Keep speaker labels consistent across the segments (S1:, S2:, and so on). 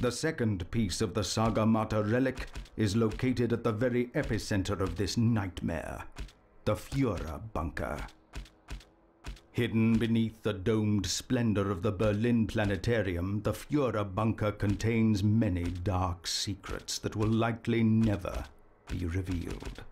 S1: The second piece of the Saga Mata relic is located at the very epicenter of this nightmare the Führer bunker. Hidden beneath the domed splendor of the Berlin Planetarium, the Führer bunker contains many dark secrets that will likely never be revealed.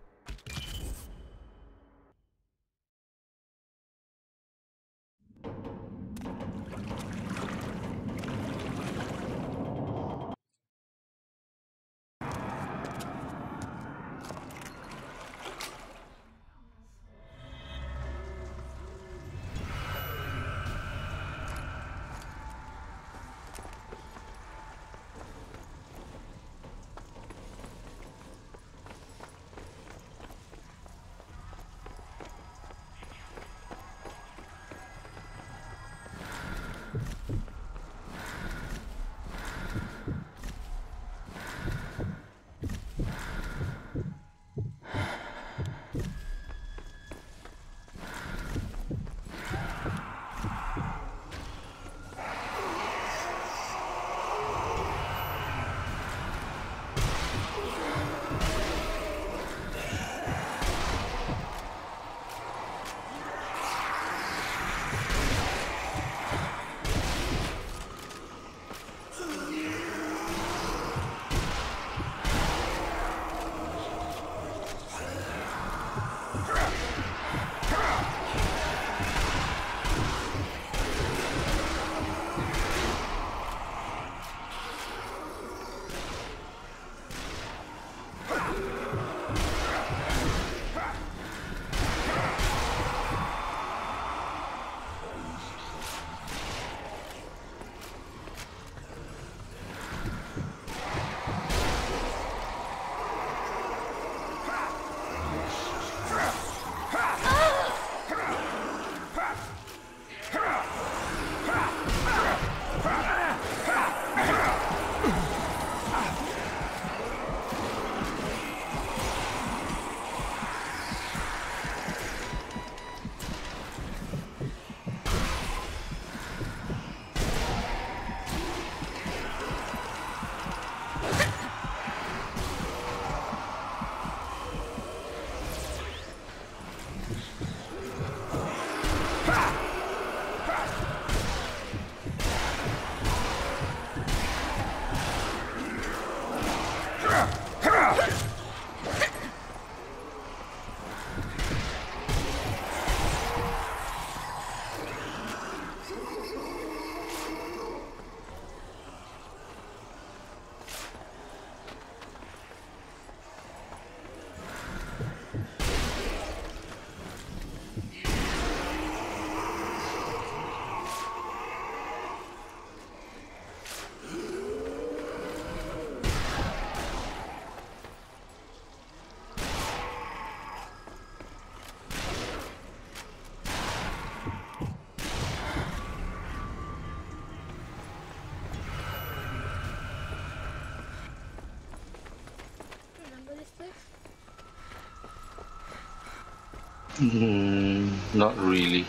S2: Mm, not really.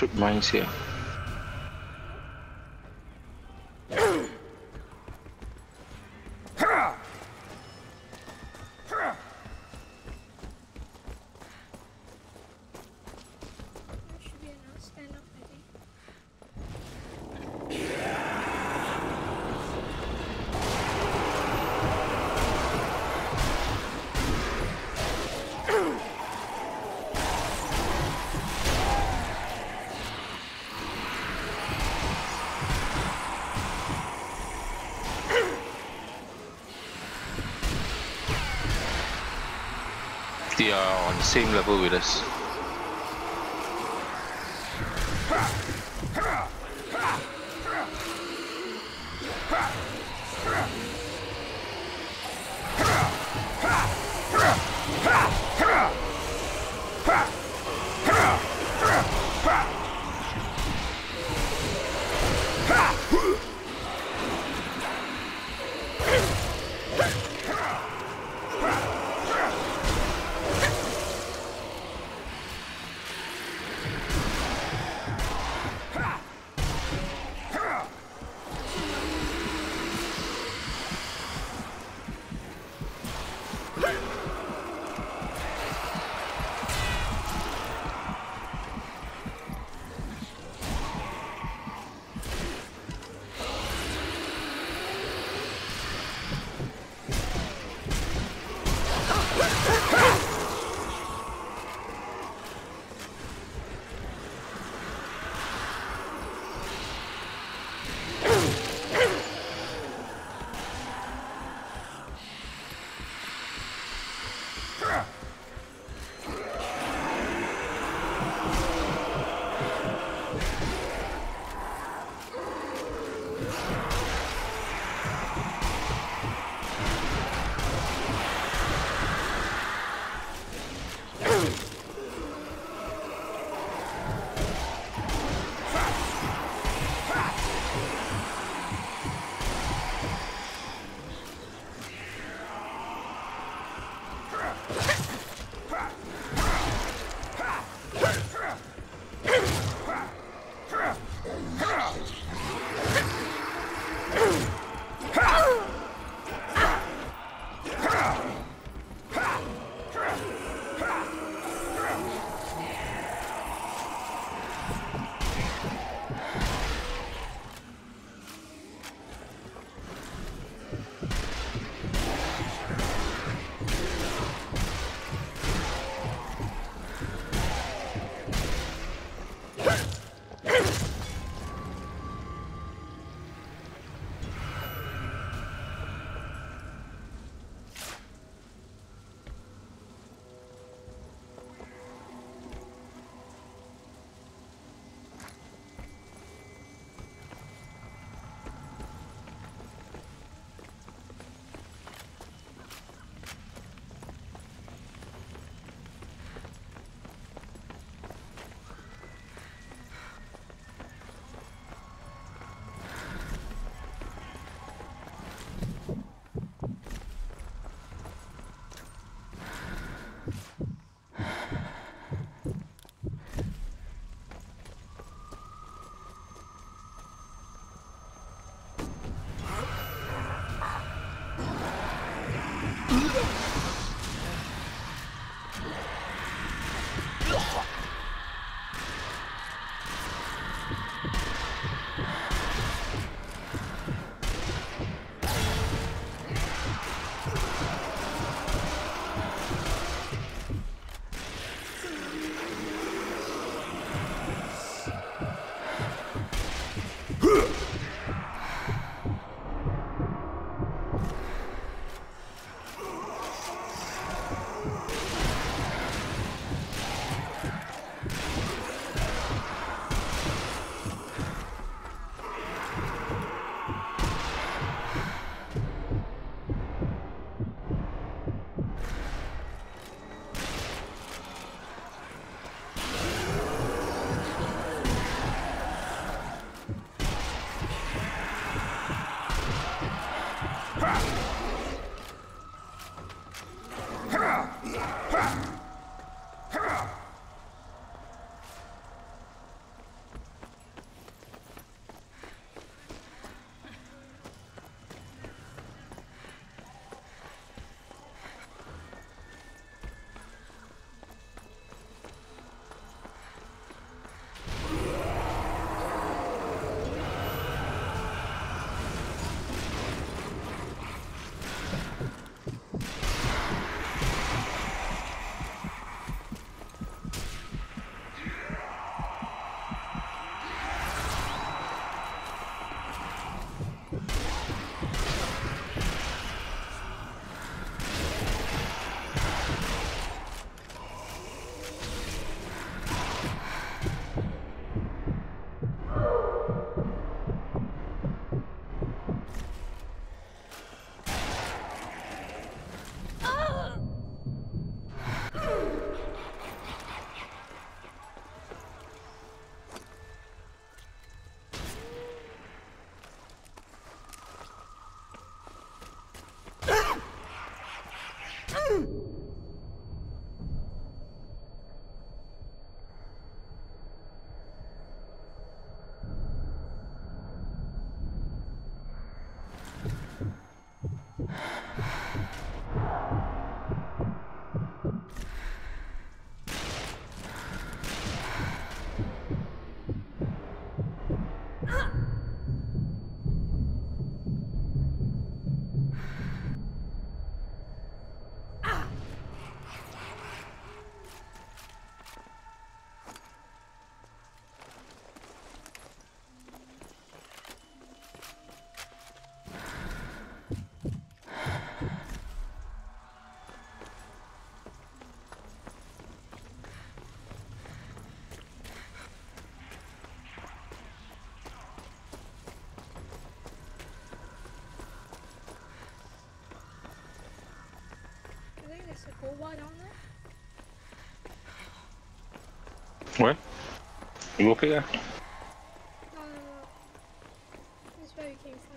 S2: shoot mines here they are uh, on the same level with us.
S3: A Goba down there.
S2: What? You go pick?
S3: No, no, no. This is where we came from,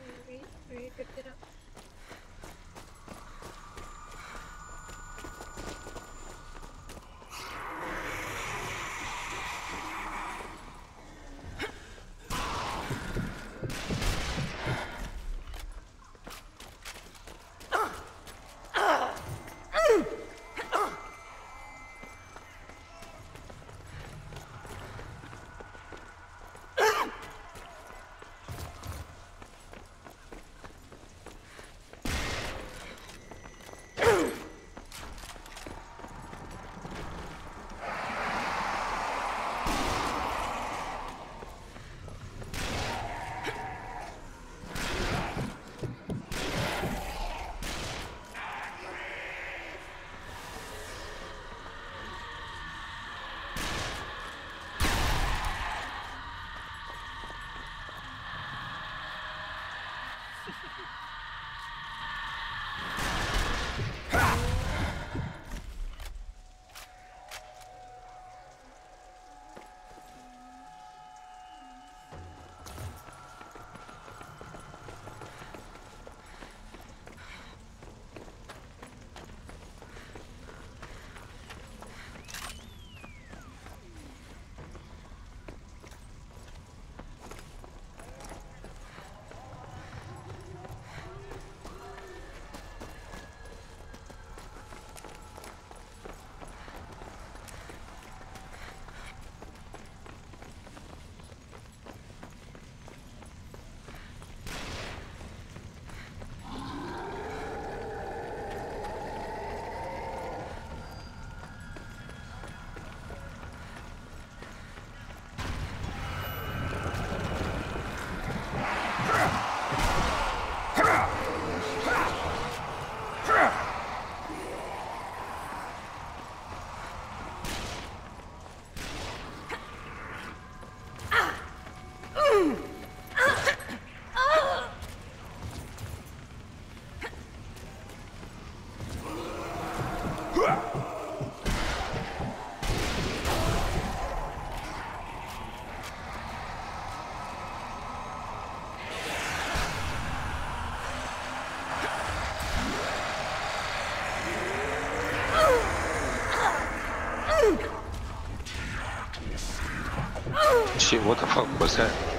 S2: Shit, what the fuck was that?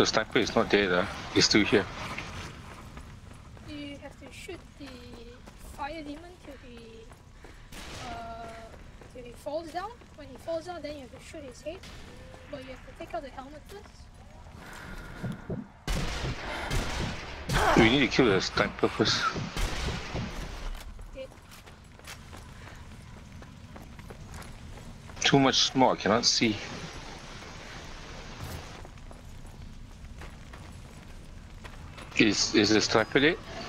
S2: The sniper is not dead, uh. he's still here.
S3: You have to shoot the fire demon till he uh till he falls down. When he falls down, then you have to shoot his head. But you have to take out the helmet first.
S2: We need to kill the sniper first. Too much smoke, I cannot see. Is is the sniper dead?
S3: Yes.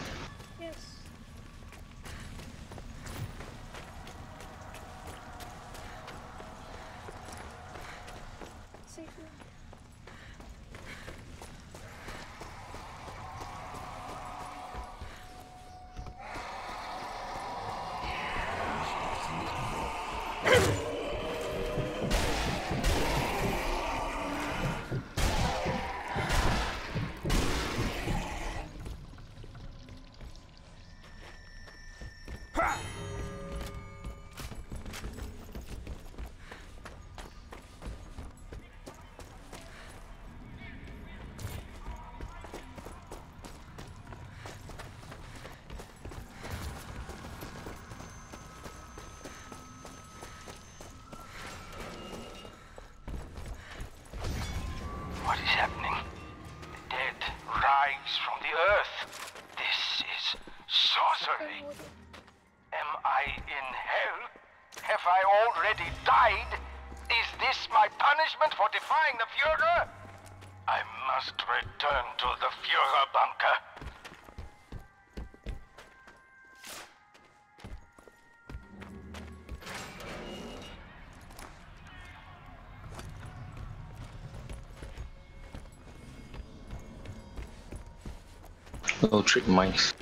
S4: Defying the Fuhrer? I must return to the Fuhrer bunker.
S2: No trick mice.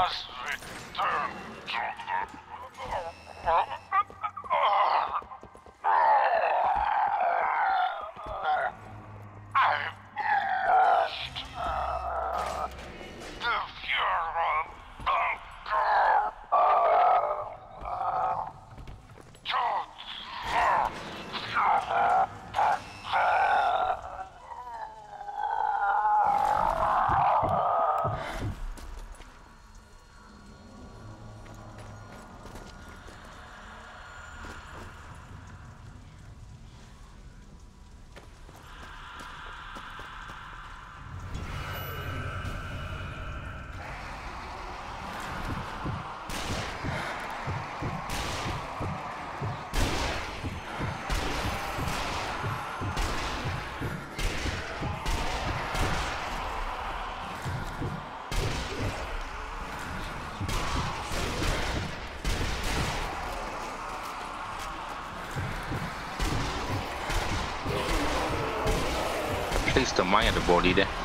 S4: Must return to the...
S2: Place the mine at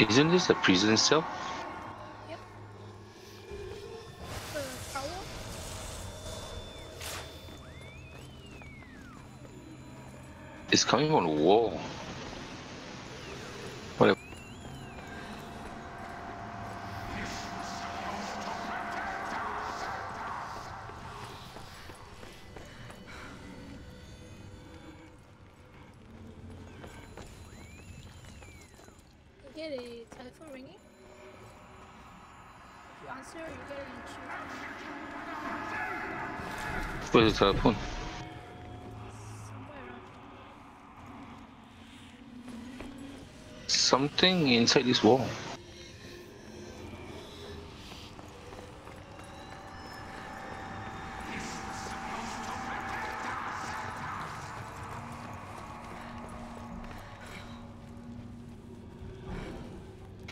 S2: Isn't this a prison cell?
S3: Yep.
S2: It's coming on the wall. Where's the telephone? Something inside this wall.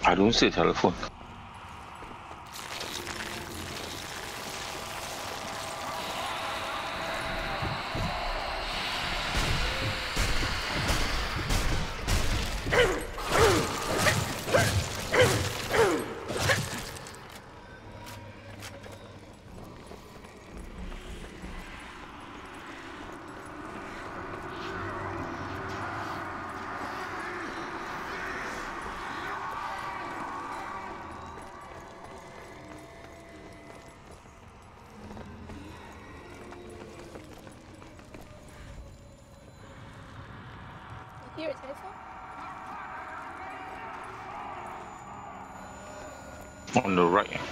S2: I don't see a telephone. On the right.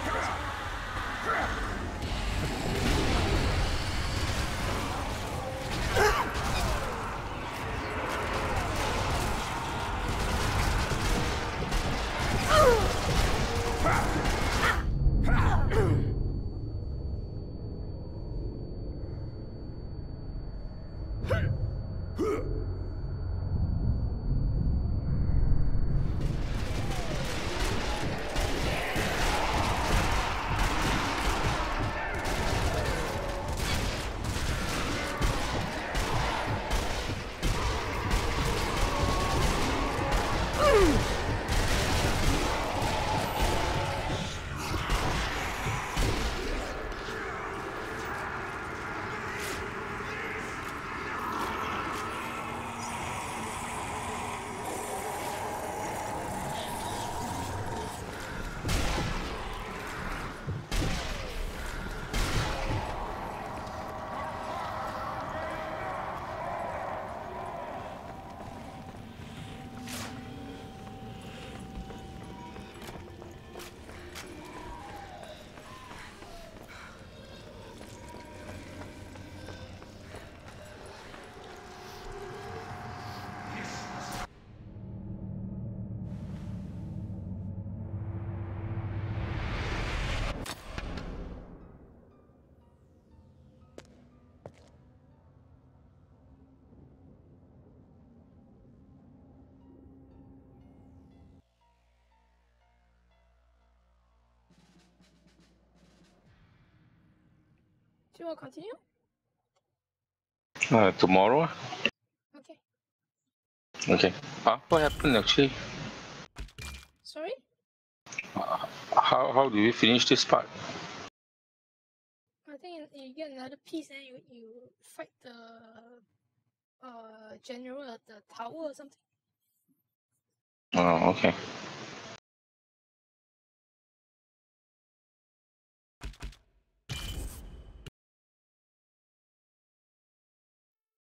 S3: Do you want to continue?
S2: Uh, tomorrow?
S3: Okay.
S2: Okay. Uh, what happened actually?
S3: Sorry?
S2: Uh, how, how do we finish this part?
S3: I think you get another piece and you, you fight the uh general at the tower or something.
S2: Oh, okay.